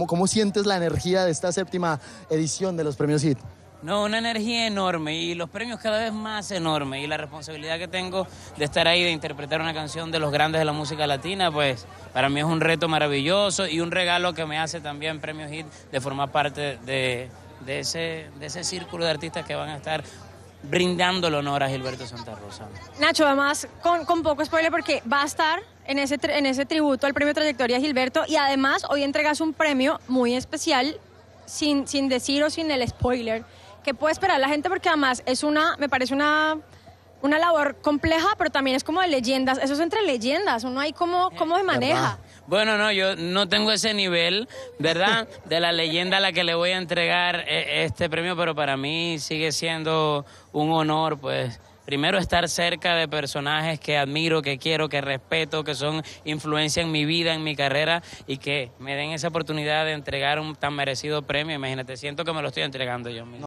¿Cómo, ¿Cómo sientes la energía de esta séptima edición de los premios HIT? No, una energía enorme y los premios cada vez más enormes y la responsabilidad que tengo de estar ahí, de interpretar una canción de los grandes de la música latina, pues para mí es un reto maravilloso y un regalo que me hace también Premios Hit de formar parte de, de, ese, de ese círculo de artistas que van a estar brindando el honor a Gilberto Santa Rosa. Nacho, además, con, con poco spoiler, porque va a estar en ese, en ese tributo al premio Trayectoria Gilberto y además hoy entregas un premio muy especial sin, sin decir o sin el spoiler que puede esperar la gente porque además es una, me parece una, una labor compleja, pero también es como de leyendas, eso es entre leyendas, uno ahí cómo, cómo se maneja. Bueno, no, yo no tengo ese nivel, ¿verdad? De la leyenda a la que le voy a entregar eh, este premio, pero para mí sigue siendo un honor, pues, primero estar cerca de personajes que admiro, que quiero, que respeto, que son influencia en mi vida, en mi carrera, y que me den esa oportunidad de entregar un tan merecido premio. Imagínate, siento que me lo estoy entregando yo mismo.